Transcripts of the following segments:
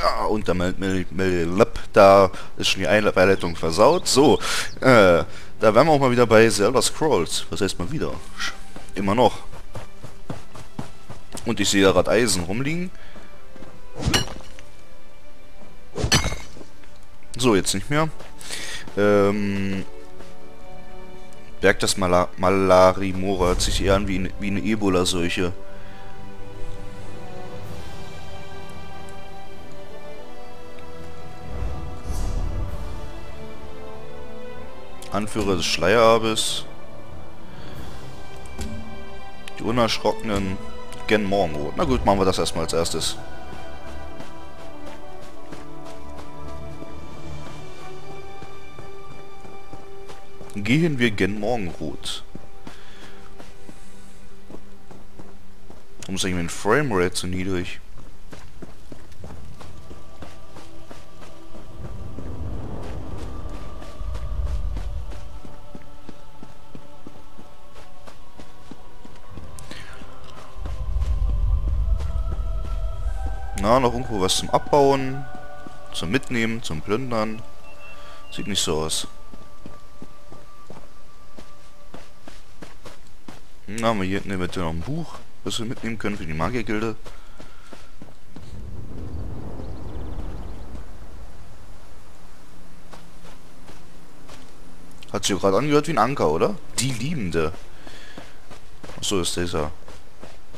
Tja, und Mel da ist schon die Einleitung versaut. So, äh, da wären wir auch mal wieder bei Zelda Scrolls. Was heißt mal wieder? Immer noch. Und ich sehe da gerade Eisen rumliegen. So, jetzt nicht mehr. Ähm, Berg des Mala Malarimora hört sich eher an wie, wie eine Ebola-Seuche. Anführer des Schleierabes. Die unerschrockenen Gen Morgenrot. Na gut, machen wir das erstmal als erstes. Gehen wir gen Morgenrot. Warum ist eigentlich mein Framerate so niedrig? Na, noch irgendwo was zum Abbauen, zum Mitnehmen, zum Plündern. Sieht nicht so aus. Na, haben wir hier hinten eventuell noch ein Buch, was wir mitnehmen können für die Magiergilde. Hat sich gerade angehört wie ein Anker, oder? Die Liebende. Achso, ist dieser.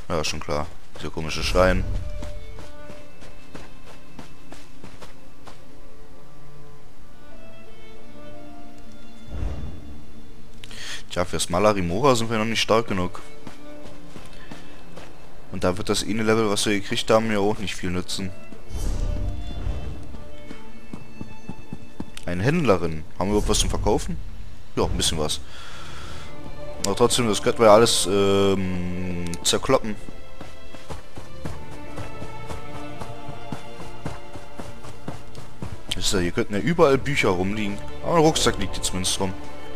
Ja, schon klar. Dieser komische Schrein. Tja, fürs Malarimora sind wir noch nicht stark genug. Und da wird das eine Level, was wir gekriegt haben, ja auch nicht viel nützen. Eine Händlerin. Haben wir überhaupt was zum Verkaufen? Ja, ein bisschen was. Aber trotzdem, das könnten wir ja alles ähm, zerkloppen. Ist ja, hier könnten ja überall Bücher rumliegen. Aber ein Rucksack liegt jetzt zumindest rum.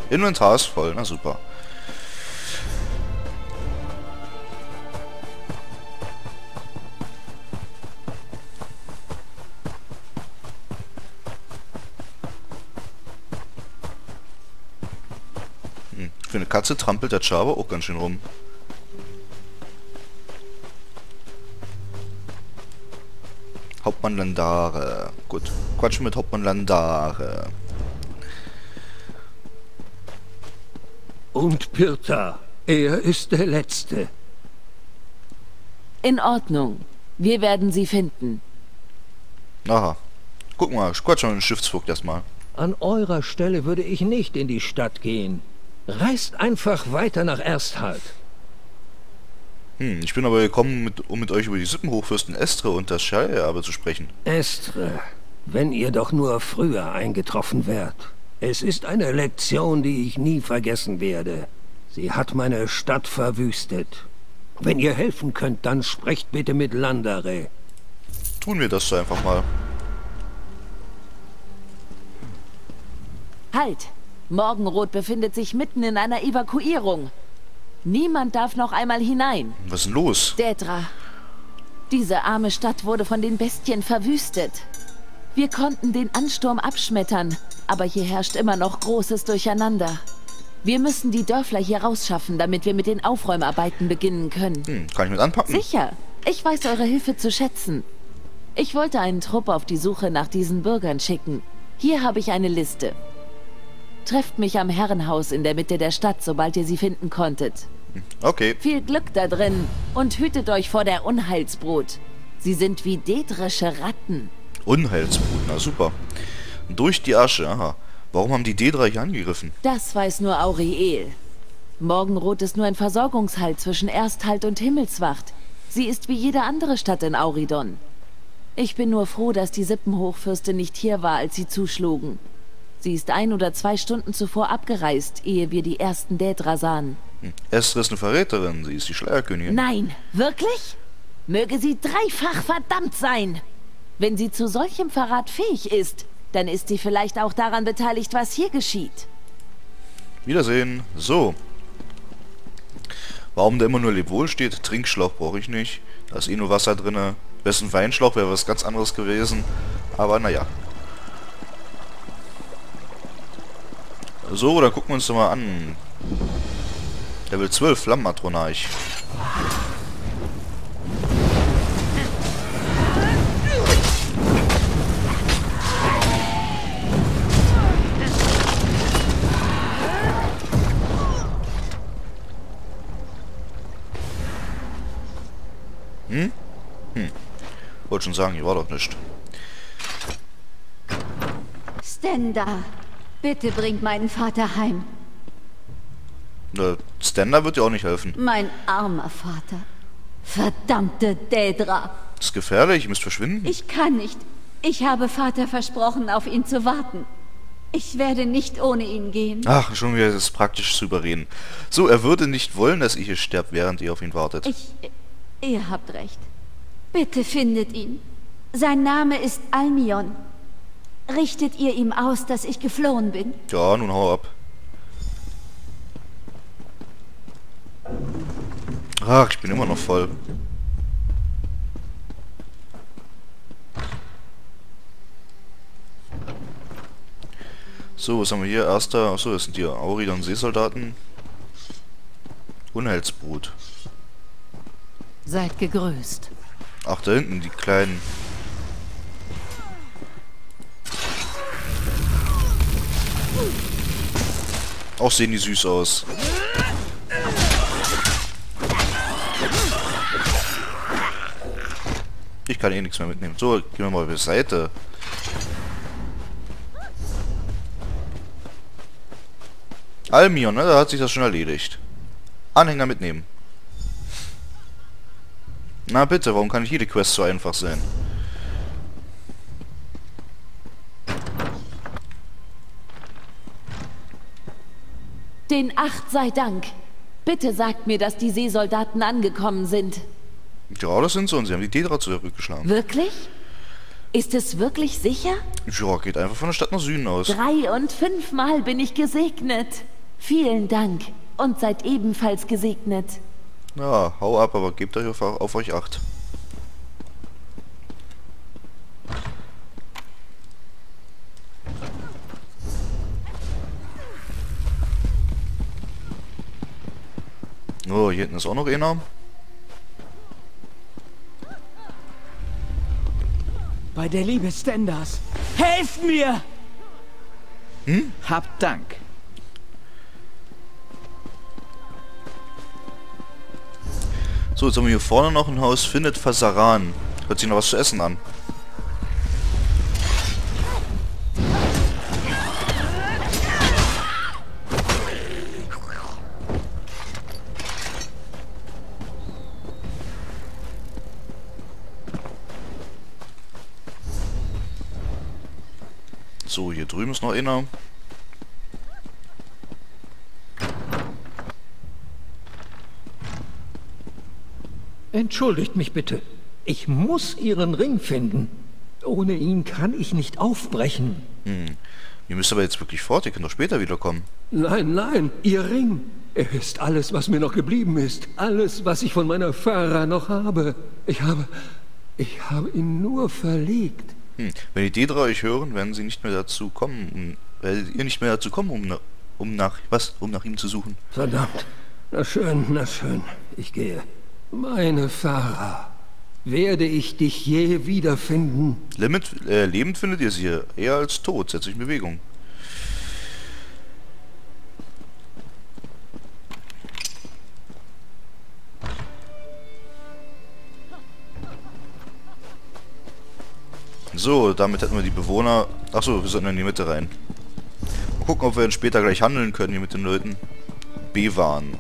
Inventar ist voll, na super. Hm. Für eine Katze trampelt der Chava auch ganz schön rum. Hauptmann Landare. Gut. Quatsch mit Hauptmann Landare. Und Pirta, er ist der Letzte. In Ordnung. Wir werden sie finden. Aha. Guck mal, quatsch mal mit dem Schiffsvogt erstmal. An eurer Stelle würde ich nicht in die Stadt gehen. Reist einfach weiter nach Ersthalt. Hm, ich bin aber gekommen, mit, um mit euch über die Sippenhochfürsten Estre und das Scheilerbe zu sprechen. Estre, wenn ihr doch nur früher eingetroffen wärt. Es ist eine Lektion, die ich nie vergessen werde. Sie hat meine Stadt verwüstet. Wenn ihr helfen könnt, dann sprecht bitte mit Landare. Tun wir das so einfach mal. Halt! Morgenrot befindet sich mitten in einer Evakuierung. Niemand darf noch einmal hinein. Was ist denn los? Dädra. Diese arme Stadt wurde von den Bestien verwüstet. Wir konnten den Ansturm abschmettern, aber hier herrscht immer noch großes Durcheinander. Wir müssen die Dörfler hier rausschaffen, damit wir mit den Aufräumarbeiten beginnen können. Hm, kann ich mit anpacken? Sicher. Ich weiß eure Hilfe zu schätzen. Ich wollte einen Trupp auf die Suche nach diesen Bürgern schicken. Hier habe ich eine Liste. Trefft mich am Herrenhaus in der Mitte der Stadt, sobald ihr sie finden konntet. Hm, okay. Viel Glück da drin und hütet euch vor der Unheilsbrut. Sie sind wie dedrische Ratten. Unheilsbrut, na super. Durch die Asche, aha. Warum haben die D3 hier angegriffen? Das weiß nur Auriel. Morgenrot ist nur ein Versorgungshalt zwischen Ersthalt und Himmelswacht. Sie ist wie jede andere Stadt in Auridon. Ich bin nur froh, dass die Sippenhochfürstin nicht hier war, als sie zuschlugen. Sie ist ein oder zwei Stunden zuvor abgereist, ehe wir die ersten Dädra sahen. Hm. Esther ist eine Verräterin, sie ist die Schleierkönigin. Nein, wirklich? Möge sie dreifach verdammt sein! Wenn sie zu solchem Verrat fähig ist, dann ist sie vielleicht auch daran beteiligt, was hier geschieht. Wiedersehen. So. Warum da immer nur Lebwohl steht? Trinkschlauch brauche ich nicht. Da ist eh nur Wasser drin. Besten Weinschlauch wäre was ganz anderes gewesen. Aber naja. So, dann gucken wir uns doch mal an. Level 12, Flammenmatronarch. Schon sagen, hier war doch nicht. Stenda, bitte bringt meinen Vater heim. Ne, Standa wird dir auch nicht helfen. Mein armer Vater. Verdammte Dädra. Das ist gefährlich, ihr müsst verschwinden. Ich kann nicht. Ich habe Vater versprochen, auf ihn zu warten. Ich werde nicht ohne ihn gehen. Ach, schon wieder ist es praktisch zu überreden. So, er würde nicht wollen, dass ihr hier sterbt, während ihr auf ihn wartet. Ich... Ihr habt recht. Bitte findet ihn. Sein Name ist Almion. Richtet ihr ihm aus, dass ich geflohen bin? Ja, nun hau ab. Ach, ich bin immer noch voll. So, was haben wir hier? Erster, achso, das sind die Auridon Seesoldaten. Unheilsbrut. Seid gegrüßt. Ach, da hinten, die kleinen. Auch sehen die süß aus. Ich kann eh nichts mehr mitnehmen. So, gehen wir mal beiseite. Almion, ne? Da hat sich das schon erledigt. Anhänger mitnehmen. Na bitte, warum kann nicht jede Quest so einfach sein? Den Acht sei Dank. Bitte sagt mir, dass die Seesoldaten angekommen sind. Ja, das sind sie und sie haben die Dedra zurückgeschlagen. Wirklich? Ist es wirklich sicher? Ja, geht einfach von der Stadt nach Süden aus. Drei und fünfmal bin ich gesegnet. Vielen Dank und seid ebenfalls gesegnet. Ja, hau ab, aber gebt euch auf, auf euch acht. Oh, hier hinten ist auch noch einer. Bei der Liebe Stenders. Helft mir! Hm? Habt Dank. So, jetzt haben wir hier vorne noch ein Haus. Findet Fasaran. Hört sich noch was zu essen an. So, hier drüben ist noch einer. Entschuldigt mich bitte. Ich muss Ihren Ring finden. Ohne ihn kann ich nicht aufbrechen. Hm. Ihr müsst aber jetzt wirklich fort, ihr könnt doch später wiederkommen. Nein, nein, Ihr Ring. Er ist alles, was mir noch geblieben ist. Alles, was ich von meiner Farah noch habe. Ich habe... Ich habe ihn nur verlegt. Hm. Wenn die Dedra euch hören, werden sie nicht mehr dazu kommen, um, werdet ihr nicht mehr dazu kommen, um, na, um nach... Was? Um nach ihm zu suchen. Verdammt. Na schön, na schön. Ich gehe. Meine Farah. Werde ich dich je wiederfinden? Limit, äh, lebend findet ihr sie hier. Eher als tot. Setzt euch in Bewegung. So, damit hätten wir die Bewohner... Achso, wir sollten in die Mitte rein. Mal gucken, ob wir dann später gleich handeln können hier mit den Leuten. Bewahren.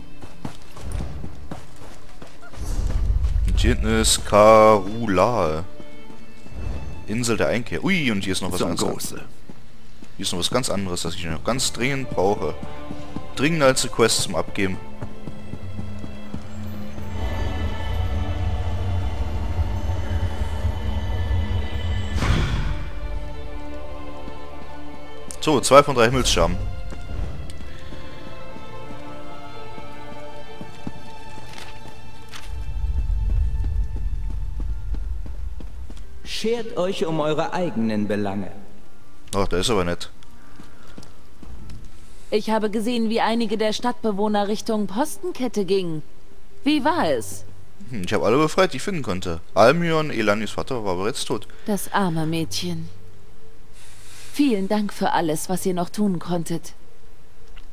Ist Karulae. Insel der Einkehr. Ui, und hier ist noch was anderes. Hier ist noch was ganz anderes, das ich noch ganz dringend brauche. Dringender als eine Quest zum Abgeben. So, zwei von drei Himmelsscherben. Schert euch um eure eigenen Belange. Ach, der ist aber nett. Ich habe gesehen, wie einige der Stadtbewohner Richtung Postenkette gingen. Wie war es? Hm, ich habe alle befreit, die ich finden konnte. Almion, Elanis Vater, war bereits tot. Das arme Mädchen. Vielen Dank für alles, was ihr noch tun konntet.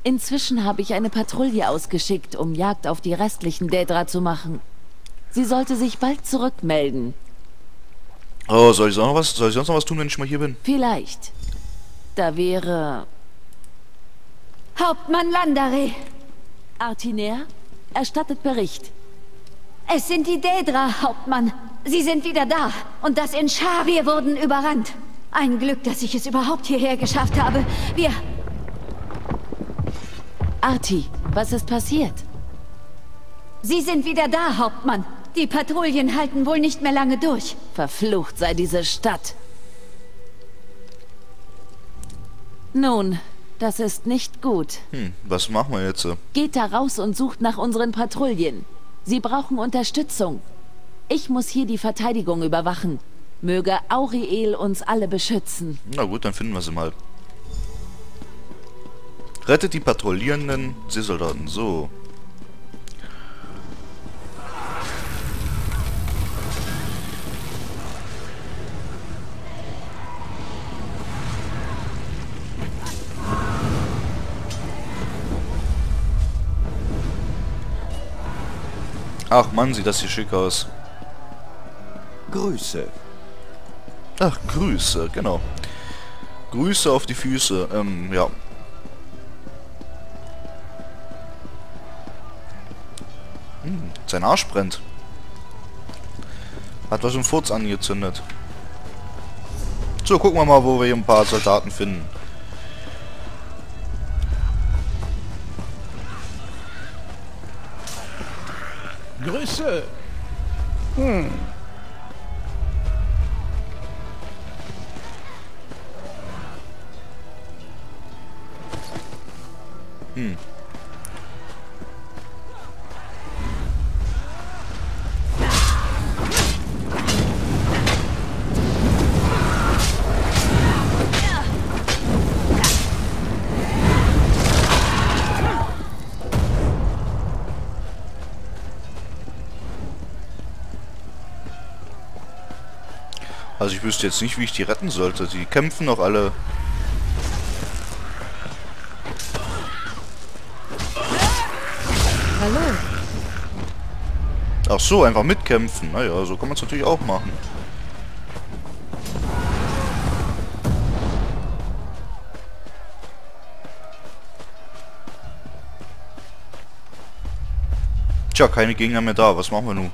Inzwischen habe ich eine Patrouille ausgeschickt, um Jagd auf die restlichen Daedra zu machen. Sie sollte sich bald zurückmelden. Oh, soll ich, noch was, soll ich sonst noch was tun, wenn ich mal hier bin? Vielleicht. Da wäre... Hauptmann Landare. Artiner, erstattet Bericht. Es sind die Daedra, Hauptmann. Sie sind wieder da. Und das in Schar. Wir wurden überrannt. Ein Glück, dass ich es überhaupt hierher geschafft habe. Wir... Arti, was ist passiert? Sie sind wieder da, Hauptmann. Die Patrouillen halten wohl nicht mehr lange durch. Verflucht sei diese Stadt. Nun, das ist nicht gut. Hm, was machen wir jetzt? Geht da raus und sucht nach unseren Patrouillen. Sie brauchen Unterstützung. Ich muss hier die Verteidigung überwachen. Möge Auriel uns alle beschützen. Na gut, dann finden wir sie mal. Rettet die patrouillierenden Seesoldaten. So. Ach Mann, sieht das hier schick aus. Grüße. Ach, Grüße, genau. Grüße auf die Füße, ähm, ja. Hm, sein Arsch brennt. Hat was im Furz angezündet. So, gucken wir mal, wo wir hier ein paar Soldaten finden. Grüße. Hm. Also ich wüsste jetzt nicht, wie ich die retten sollte. Die kämpfen noch alle. Hallo. Ach so, einfach mitkämpfen. Naja, so kann man es natürlich auch machen. Tja, keine Gegner mehr da. Was machen wir nun?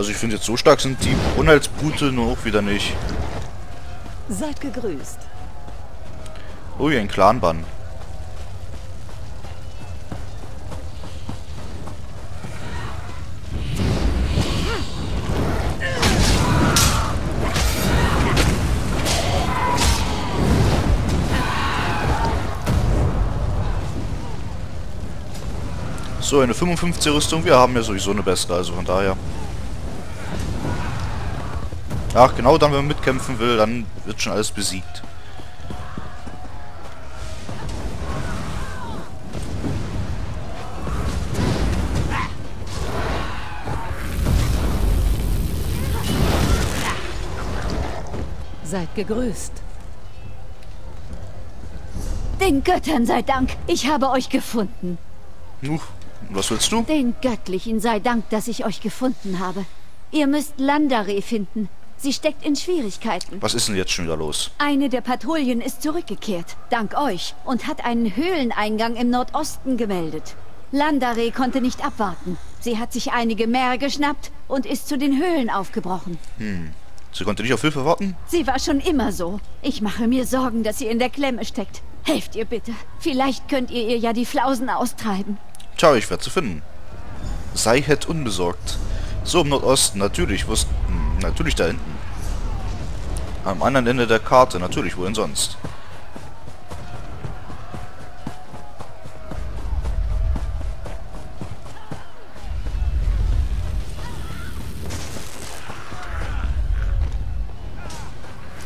Also ich finde jetzt so stark sind die Unheilsbrute nur auch wieder nicht. Seid gegrüßt. Ui, ein Clanbann. So, eine 55 Rüstung. Wir haben ja sowieso eine beste, also von daher. Ach, genau dann, wenn man mitkämpfen will, dann wird schon alles besiegt. Seid gegrüßt. Den Göttern sei Dank, ich habe euch gefunden. Nuh, was willst du? Den Göttlichen sei Dank, dass ich euch gefunden habe. Ihr müsst Landare finden. Sie steckt in Schwierigkeiten. Was ist denn jetzt schon wieder los? Eine der Patrouillen ist zurückgekehrt, dank euch, und hat einen Höhleneingang im Nordosten gemeldet. Landare konnte nicht abwarten. Sie hat sich einige Mäher geschnappt und ist zu den Höhlen aufgebrochen. Hm. Sie konnte nicht auf Hilfe warten? Sie war schon immer so. Ich mache mir Sorgen, dass sie in der Klemme steckt. Helft ihr bitte. Vielleicht könnt ihr ihr ja die Flausen austreiben. Tja, ich werde zu finden. Sei het unbesorgt. So im Nordosten, natürlich, hm, natürlich da hinten. Am anderen Ende der Karte, natürlich, wohin sonst.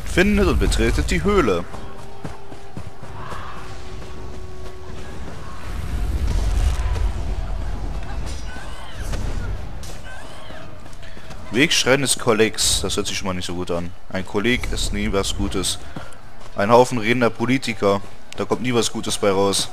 Findet und betretet die Höhle. Wegschreien des Kollegs. Das hört sich schon mal nicht so gut an. Ein Kolleg ist nie was Gutes. Ein Haufen redender Politiker. Da kommt nie was Gutes bei raus.